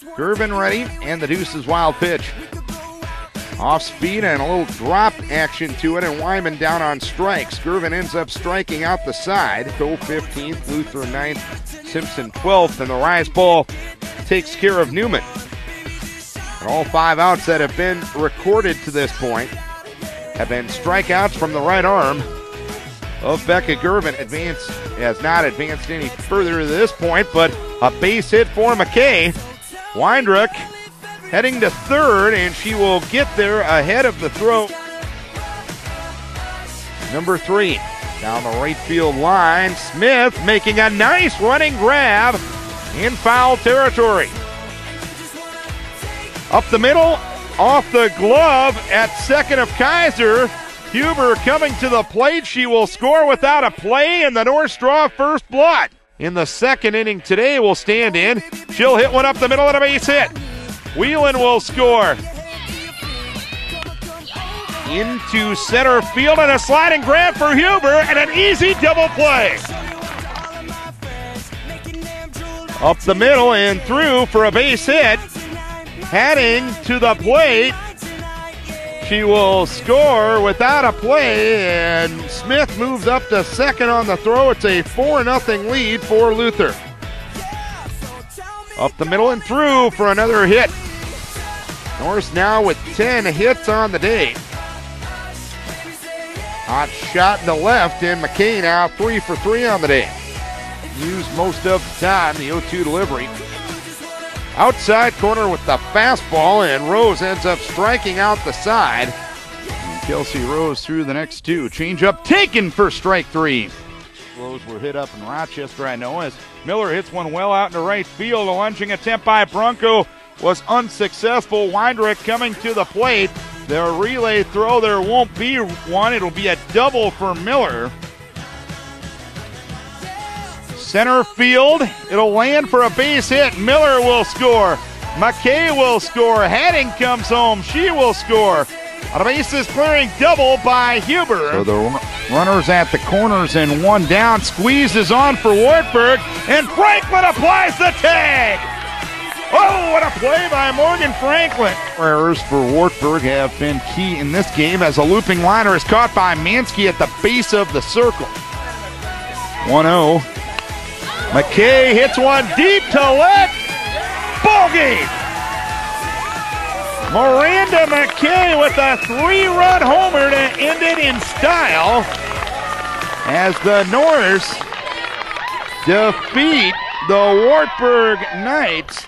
Gervin ready, and the Deuce's wild pitch. Off speed and a little drop action to it, and Wyman down on strikes. Gervin ends up striking out the side. Cole 15th, Luther 9th, Simpson 12th, and the rise ball takes care of Newman. And all five outs that have been recorded to this point have been strikeouts from the right arm of Becca Gervin. Advance has not advanced any further to this point, but a base hit for McKay. Weindruck heading to third, and she will get there ahead of the throw. Number three, down the right field line. Smith making a nice running grab in foul territory. Up the middle, off the glove at second of Kaiser. Huber coming to the plate. She will score without a play, and the Norse draw first blood. In the second inning today, will stand in. She'll hit one up the middle and a base hit. Whelan will score. Into center field and a sliding grab for Huber and an easy double play. Up the middle and through for a base hit. Heading to the plate. She will score without a play, and Smith moves up to second on the throw. It's a 4 0 lead for Luther. Up the middle and through for another hit. Norris now with 10 hits on the day. Hot shot in the left, and McCain out three for three on the day. Used most of the time, the 0 2 delivery. Outside corner with the fastball, and Rose ends up striking out the side. And Kelsey Rose through the next two. Changeup taken for strike three. Rose were hit up in Rochester, I know, as Miller hits one well out into right field. A lunging attempt by Bronco was unsuccessful. Weindruck coming to the plate. Their relay throw, there won't be one. It'll be a double for Miller. Center field, it'll land for a base hit. Miller will score. McKay will score. Heading comes home. She will score. A bases clearing double by Huber. So the runners at the corners and one down. Squeezes on for Wartburg, and Franklin applies the tag. Oh, what a play by Morgan Franklin. Errors for Wartburg have been key in this game as a looping liner is caught by Mansky at the base of the circle. 1 0. McKay hits one deep to left. Ball game. Miranda McKay with a three-run homer to end it in style as the Norse defeat the Wartburg Knights